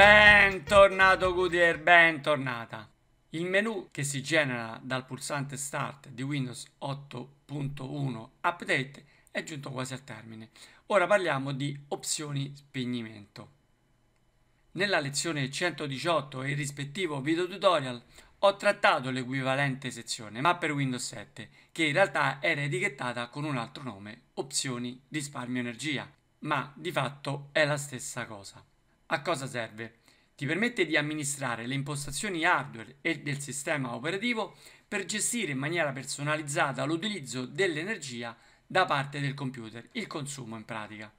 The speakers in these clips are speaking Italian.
Bentornato Goodyear, bentornata. Il menu che si genera dal pulsante Start di Windows 8.1 Update è giunto quasi al termine. Ora parliamo di opzioni spegnimento. Nella lezione 118 e il rispettivo video tutorial ho trattato l'equivalente sezione, ma per Windows 7, che in realtà era etichettata con un altro nome, opzioni risparmio energia, ma di fatto è la stessa cosa. A cosa serve? Ti permette di amministrare le impostazioni hardware e del sistema operativo per gestire in maniera personalizzata l'utilizzo dell'energia da parte del computer, il consumo in pratica.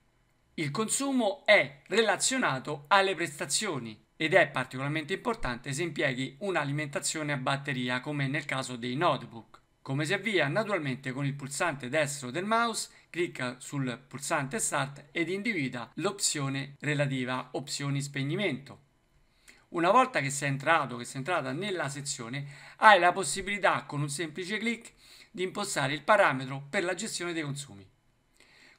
Il consumo è relazionato alle prestazioni ed è particolarmente importante se impieghi un'alimentazione a batteria come nel caso dei notebook. Come si avvia? Naturalmente con il pulsante destro del mouse, clicca sul pulsante Start ed individua l'opzione relativa opzioni spegnimento. Una volta che sei entrato, che sei entrata nella sezione, hai la possibilità con un semplice clic di impostare il parametro per la gestione dei consumi.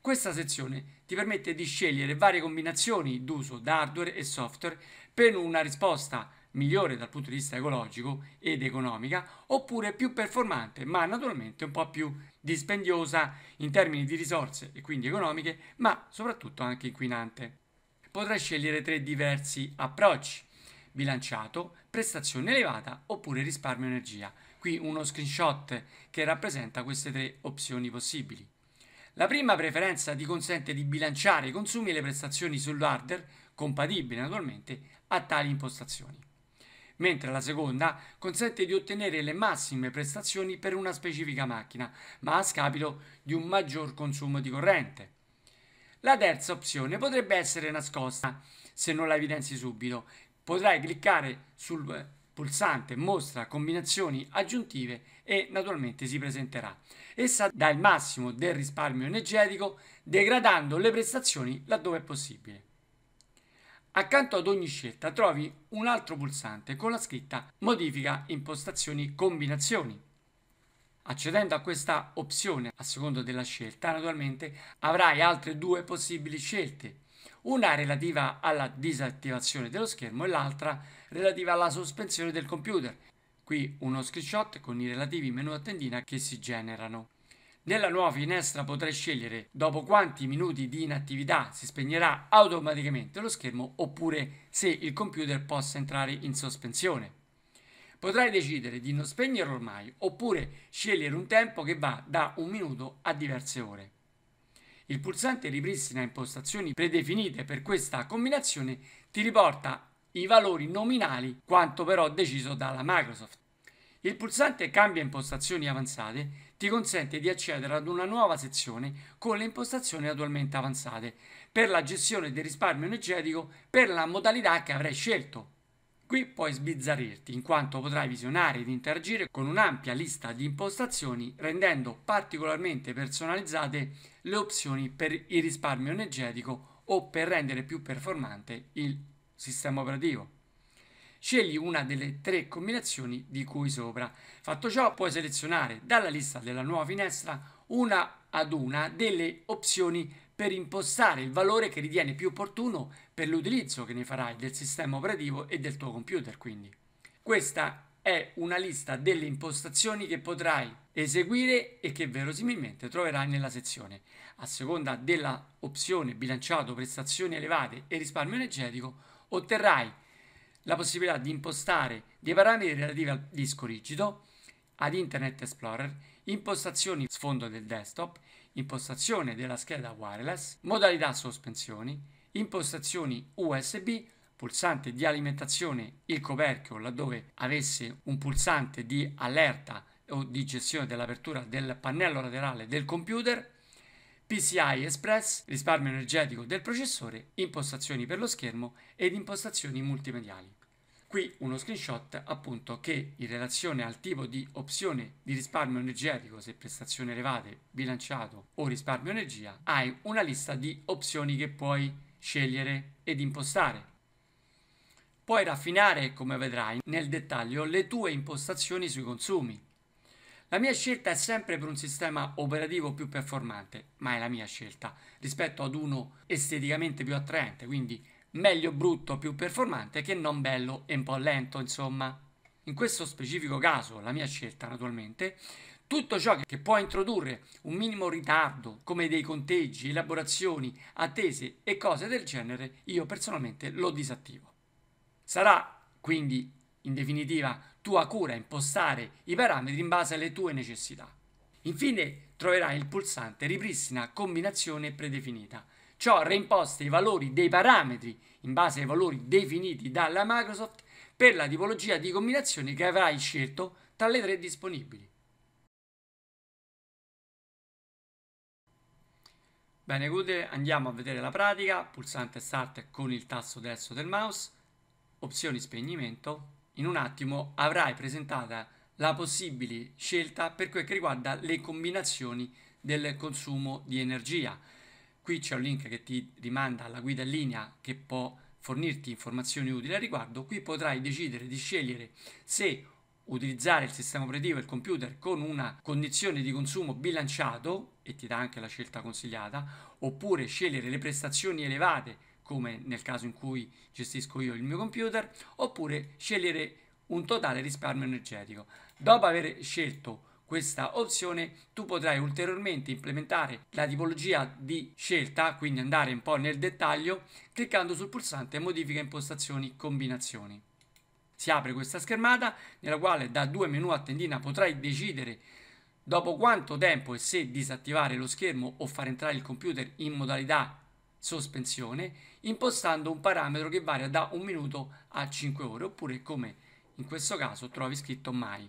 Questa sezione ti permette di scegliere varie combinazioni d'uso d'hardware e software per una risposta migliore dal punto di vista ecologico ed economica oppure più performante ma naturalmente un po' più dispendiosa in termini di risorse e quindi economiche ma soprattutto anche inquinante. Potrai scegliere tre diversi approcci bilanciato, prestazione elevata oppure risparmio energia. Qui uno screenshot che rappresenta queste tre opzioni possibili. La prima preferenza ti consente di bilanciare i consumi e le prestazioni sull'hardware, compatibili naturalmente, a tali impostazioni mentre la seconda consente di ottenere le massime prestazioni per una specifica macchina, ma a scapito di un maggior consumo di corrente. La terza opzione potrebbe essere nascosta se non la evidenzi subito. Potrai cliccare sul pulsante mostra combinazioni aggiuntive e naturalmente si presenterà. Essa dà il massimo del risparmio energetico degradando le prestazioni laddove è possibile. Accanto ad ogni scelta trovi un altro pulsante con la scritta Modifica impostazioni combinazioni. Accedendo a questa opzione, a seconda della scelta, naturalmente avrai altre due possibili scelte, una relativa alla disattivazione dello schermo e l'altra relativa alla sospensione del computer. Qui uno screenshot con i relativi menu a tendina che si generano. Nella nuova finestra potrai scegliere dopo quanti minuti di inattività si spegnerà automaticamente lo schermo oppure se il computer possa entrare in sospensione. Potrai decidere di non spegnerlo ormai oppure scegliere un tempo che va da un minuto a diverse ore. Il pulsante ripristina impostazioni predefinite per questa combinazione ti riporta i valori nominali quanto però deciso dalla Microsoft. Il pulsante Cambia impostazioni avanzate ti consente di accedere ad una nuova sezione con le impostazioni attualmente avanzate per la gestione del risparmio energetico per la modalità che avrai scelto. Qui puoi sbizzarrirti in quanto potrai visionare ed interagire con un'ampia lista di impostazioni rendendo particolarmente personalizzate le opzioni per il risparmio energetico o per rendere più performante il sistema operativo. Scegli una delle tre combinazioni di cui sopra. Fatto ciò, puoi selezionare dalla lista della nuova finestra una ad una delle opzioni per impostare il valore che ritieni più opportuno per l'utilizzo che ne farai del sistema operativo e del tuo computer, quindi. Questa è una lista delle impostazioni che potrai eseguire e che verosimilmente troverai nella sezione. A seconda della opzione bilanciato prestazioni elevate e risparmio energetico, otterrai la possibilità di impostare dei parametri relativi al disco rigido, ad Internet Explorer, impostazioni sfondo del desktop, impostazione della scheda wireless, modalità sospensioni, impostazioni USB, pulsante di alimentazione il coperchio laddove avesse un pulsante di allerta o di gestione dell'apertura del pannello laterale del computer, PCI Express, risparmio energetico del processore, impostazioni per lo schermo ed impostazioni multimediali. Qui uno screenshot appunto che in relazione al tipo di opzione di risparmio energetico, se prestazioni elevate, bilanciato o risparmio energia, hai una lista di opzioni che puoi scegliere ed impostare. Puoi raffinare, come vedrai, nel dettaglio le tue impostazioni sui consumi, la mia scelta è sempre per un sistema operativo più performante, ma è la mia scelta, rispetto ad uno esteticamente più attraente, quindi meglio brutto più performante che non bello e un po' lento, insomma. In questo specifico caso, la mia scelta naturalmente, tutto ciò che può introdurre un minimo ritardo, come dei conteggi, elaborazioni, attese e cose del genere, io personalmente lo disattivo. Sarà quindi, in definitiva, tua cura impostare i parametri in base alle tue necessità. Infine troverai il pulsante ripristina combinazione predefinita. Ciò reimposta i valori dei parametri in base ai valori definiti dalla Microsoft per la tipologia di combinazioni che avrai scelto tra le tre disponibili. Bene, Gute, andiamo a vedere la pratica. Pulsante Start con il tasto destro del mouse, opzioni spegnimento. In un attimo avrai presentata la possibile scelta per quel che riguarda le combinazioni del consumo di energia. Qui c'è un link che ti rimanda alla guida in linea che può fornirti informazioni utili al riguardo. Qui potrai decidere di scegliere se utilizzare il sistema operativo e il computer con una condizione di consumo bilanciato e ti dà anche la scelta consigliata, oppure scegliere le prestazioni elevate come nel caso in cui gestisco io il mio computer, oppure scegliere un totale risparmio energetico. Dopo aver scelto questa opzione tu potrai ulteriormente implementare la tipologia di scelta, quindi andare un po' nel dettaglio, cliccando sul pulsante modifica impostazioni combinazioni. Si apre questa schermata nella quale da due menu a tendina potrai decidere dopo quanto tempo e se disattivare lo schermo o far entrare il computer in modalità sospensione impostando un parametro che varia da un minuto a 5 ore oppure come in questo caso trovi scritto mai.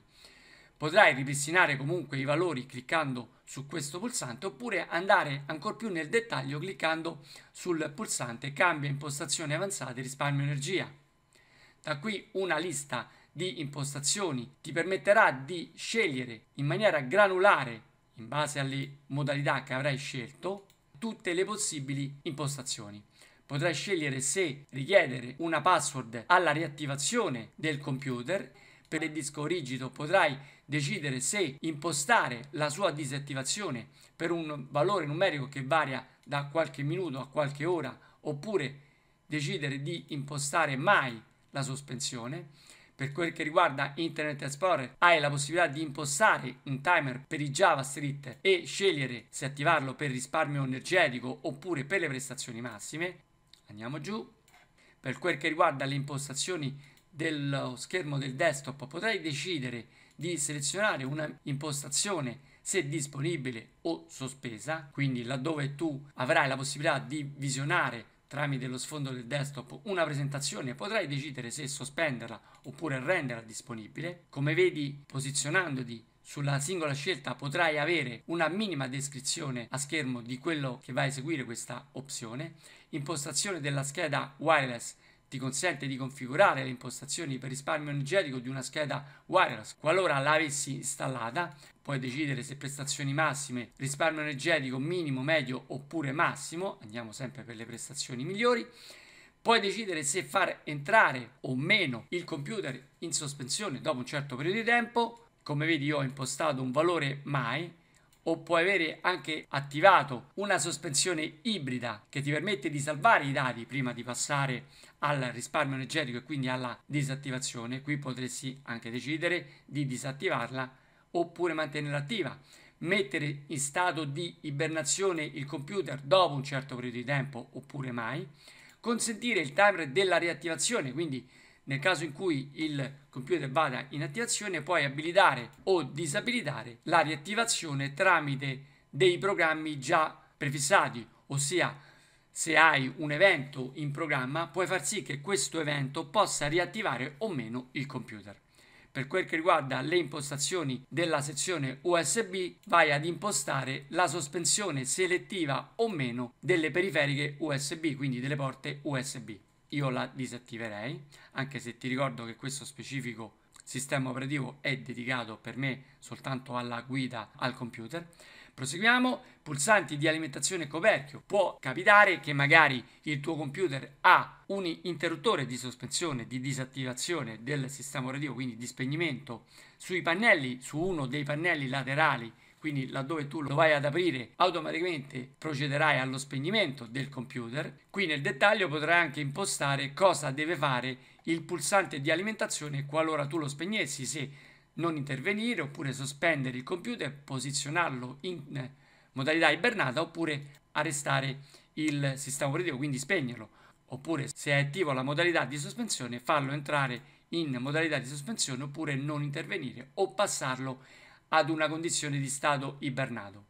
Potrai ripristinare comunque i valori cliccando su questo pulsante oppure andare ancora più nel dettaglio cliccando sul pulsante cambia impostazioni avanzate risparmio energia. Da qui una lista di impostazioni ti permetterà di scegliere in maniera granulare in base alle modalità che avrai scelto tutte le possibili impostazioni potrai scegliere se richiedere una password alla riattivazione del computer. Per il disco rigido potrai decidere se impostare la sua disattivazione per un valore numerico che varia da qualche minuto a qualche ora oppure decidere di impostare mai la sospensione. Per quel che riguarda Internet Explorer hai la possibilità di impostare un timer per i JavaScript e scegliere se attivarlo per risparmio energetico oppure per le prestazioni massime. Andiamo giù. Per quel che riguarda le impostazioni dello schermo del desktop potrai decidere di selezionare una impostazione se disponibile o sospesa, quindi laddove tu avrai la possibilità di visionare tramite lo sfondo del desktop una presentazione potrai decidere se sospenderla oppure renderla disponibile. Come vedi posizionandoti sulla singola scelta potrai avere una minima descrizione a schermo di quello che va a eseguire questa opzione. Impostazione della scheda wireless ti consente di configurare le impostazioni per risparmio energetico di una scheda wireless qualora l'avessi installata. Puoi decidere se prestazioni massime, risparmio energetico minimo, medio oppure massimo. Andiamo sempre per le prestazioni migliori. Puoi decidere se far entrare o meno il computer in sospensione dopo un certo periodo di tempo come vedi io ho impostato un valore mai o puoi avere anche attivato una sospensione ibrida che ti permette di salvare i dati prima di passare al risparmio energetico e quindi alla disattivazione. Qui potresti anche decidere di disattivarla oppure mantenerla attiva. Mettere in stato di ibernazione il computer dopo un certo periodo di tempo oppure mai. Consentire il timer della riattivazione, quindi nel caso in cui il computer vada in attivazione puoi abilitare o disabilitare la riattivazione tramite dei programmi già prefissati, ossia se hai un evento in programma puoi far sì che questo evento possa riattivare o meno il computer. Per quel che riguarda le impostazioni della sezione USB, vai ad impostare la sospensione selettiva o meno delle periferiche USB, quindi delle porte USB io la disattiverei, anche se ti ricordo che questo specifico sistema operativo è dedicato per me soltanto alla guida al computer. Proseguiamo, pulsanti di alimentazione coperchio. Può capitare che magari il tuo computer ha un interruttore di sospensione, di disattivazione del sistema operativo, quindi di spegnimento, sui pannelli, su uno dei pannelli laterali quindi laddove tu lo vai ad aprire automaticamente procederai allo spegnimento del computer. Qui nel dettaglio potrai anche impostare cosa deve fare il pulsante di alimentazione qualora tu lo spegnessi, se non intervenire oppure sospendere il computer, posizionarlo in modalità ibernata oppure arrestare il sistema operativo, quindi spegnerlo. Oppure se è attivo la modalità di sospensione, farlo entrare in modalità di sospensione oppure non intervenire o passarlo ad una condizione di stato ibernato.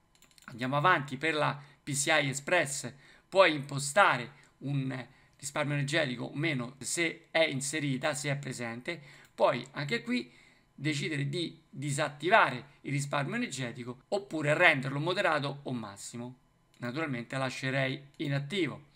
Andiamo avanti per la PCI Express, puoi impostare un risparmio energetico o meno se è inserita, se è presente, poi anche qui decidere di disattivare il risparmio energetico oppure renderlo moderato o massimo. Naturalmente lascerei inattivo.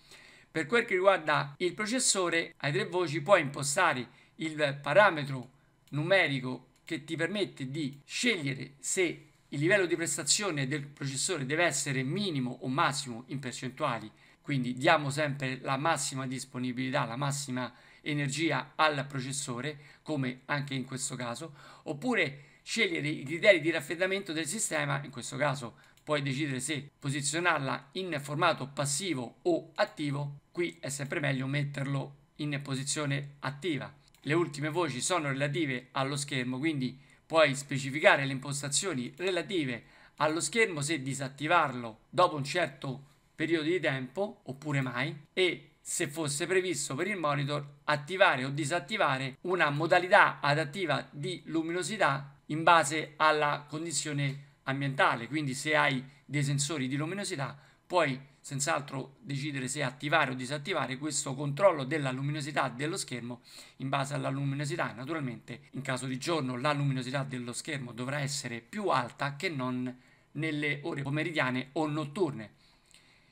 Per quel che riguarda il processore, ai tre voci puoi impostare il parametro numerico che ti permette di scegliere se il livello di prestazione del processore deve essere minimo o massimo in percentuali, quindi diamo sempre la massima disponibilità, la massima energia al processore, come anche in questo caso, oppure scegliere i criteri di raffreddamento del sistema, in questo caso puoi decidere se posizionarla in formato passivo o attivo, qui è sempre meglio metterlo in posizione attiva. Le ultime voci sono relative allo schermo, quindi puoi specificare le impostazioni relative allo schermo se disattivarlo dopo un certo periodo di tempo oppure mai e se fosse previsto per il monitor attivare o disattivare una modalità adattiva di luminosità in base alla condizione ambientale, quindi se hai dei sensori di luminosità puoi senz'altro decidere se attivare o disattivare questo controllo della luminosità dello schermo in base alla luminosità. Naturalmente in caso di giorno la luminosità dello schermo dovrà essere più alta che non nelle ore pomeridiane o notturne.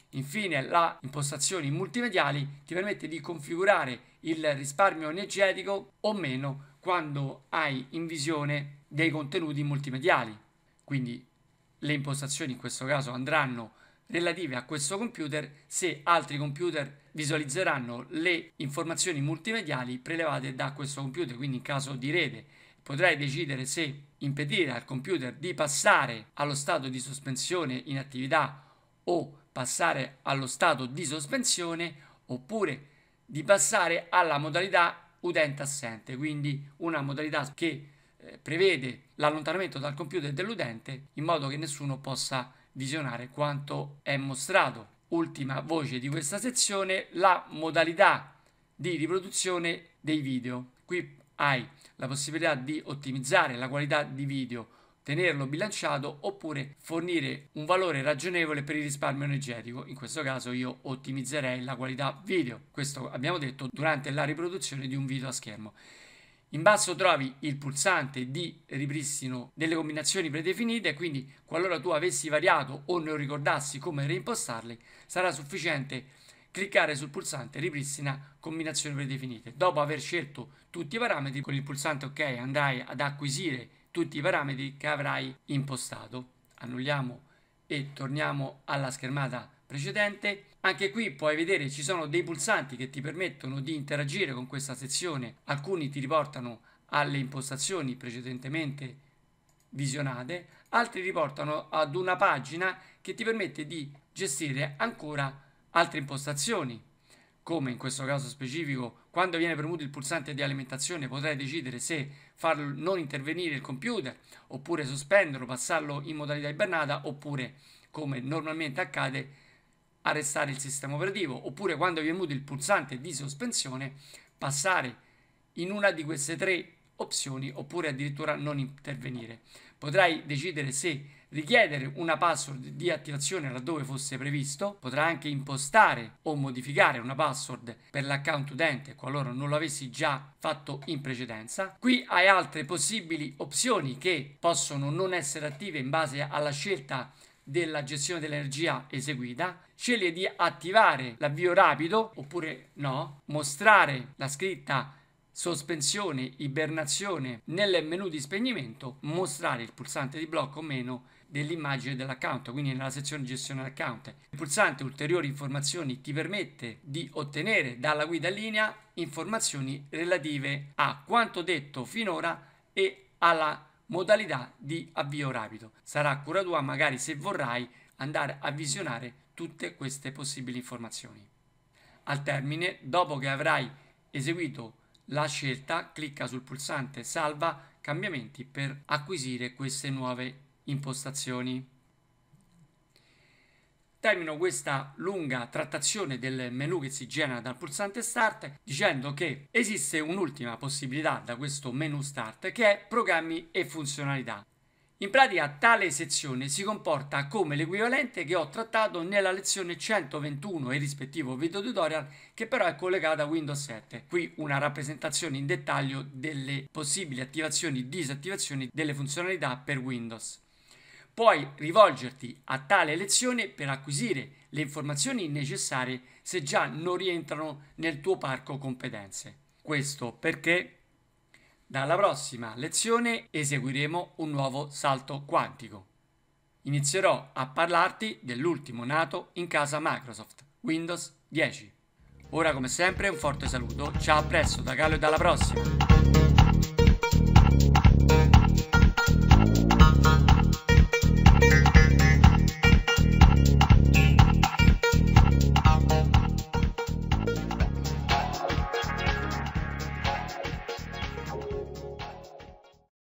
Infine la impostazioni multimediali ti permette di configurare il risparmio energetico o meno quando hai in visione dei contenuti multimediali. Quindi le impostazioni in questo caso andranno relative a questo computer se altri computer visualizzeranno le informazioni multimediali prelevate da questo computer, quindi in caso di rete. Potrai decidere se impedire al computer di passare allo stato di sospensione in attività o passare allo stato di sospensione oppure di passare alla modalità utente assente, quindi una modalità che eh, prevede l'allontanamento dal computer dell'utente in modo che nessuno possa visionare quanto è mostrato. Ultima voce di questa sezione, la modalità di riproduzione dei video. Qui hai la possibilità di ottimizzare la qualità di video, tenerlo bilanciato oppure fornire un valore ragionevole per il risparmio energetico. In questo caso io ottimizzerei la qualità video. Questo abbiamo detto durante la riproduzione di un video a schermo. In basso trovi il pulsante di ripristino delle combinazioni predefinite, quindi qualora tu avessi variato o non ricordassi come reimpostarle, sarà sufficiente cliccare sul pulsante ripristina combinazioni predefinite. Dopo aver scelto tutti i parametri, con il pulsante OK andrai ad acquisire tutti i parametri che avrai impostato. Annulliamo e torniamo alla schermata precedente. Anche qui puoi vedere ci sono dei pulsanti che ti permettono di interagire con questa sezione, alcuni ti riportano alle impostazioni precedentemente visionate, altri riportano ad una pagina che ti permette di gestire ancora altre impostazioni, come in questo caso specifico quando viene premuto il pulsante di alimentazione potrai decidere se farlo non intervenire il computer oppure sospenderlo, passarlo in modalità ibernata oppure come normalmente accade arrestare il sistema operativo oppure quando è muto il pulsante di sospensione passare in una di queste tre opzioni oppure addirittura non intervenire. Potrai decidere se richiedere una password di attivazione laddove fosse previsto, potrai anche impostare o modificare una password per l'account utente qualora non lo avessi già fatto in precedenza. Qui hai altre possibili opzioni che possono non essere attive in base alla scelta della gestione dell'energia eseguita, sceglie di attivare l'avvio rapido oppure no, mostrare la scritta sospensione, ibernazione nel menu di spegnimento, mostrare il pulsante di blocco o meno dell'immagine dell'account, quindi nella sezione gestione dell'account. Il pulsante ulteriori informazioni ti permette di ottenere dalla guida linea informazioni relative a quanto detto finora e alla modalità di avvio rapido. Sarà cura tua magari se vorrai andare a visionare tutte queste possibili informazioni. Al termine, dopo che avrai eseguito la scelta, clicca sul pulsante salva cambiamenti per acquisire queste nuove impostazioni. Termino questa lunga trattazione del menu che si genera dal pulsante Start dicendo che esiste un'ultima possibilità da questo menu Start che è programmi e funzionalità. In pratica tale sezione si comporta come l'equivalente che ho trattato nella lezione 121 e rispettivo video tutorial che però è collegata a Windows 7. Qui una rappresentazione in dettaglio delle possibili attivazioni e disattivazioni delle funzionalità per Windows. Puoi rivolgerti a tale lezione per acquisire le informazioni necessarie se già non rientrano nel tuo parco competenze. Questo perché dalla prossima lezione eseguiremo un nuovo salto quantico. Inizierò a parlarti dell'ultimo nato in casa Microsoft, Windows 10. Ora come sempre un forte saluto, ciao a presto da Gallo e dalla prossima!